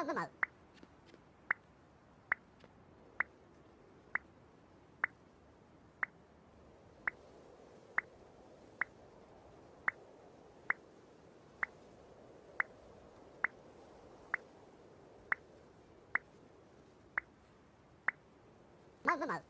まうまうまうまう舞う舞う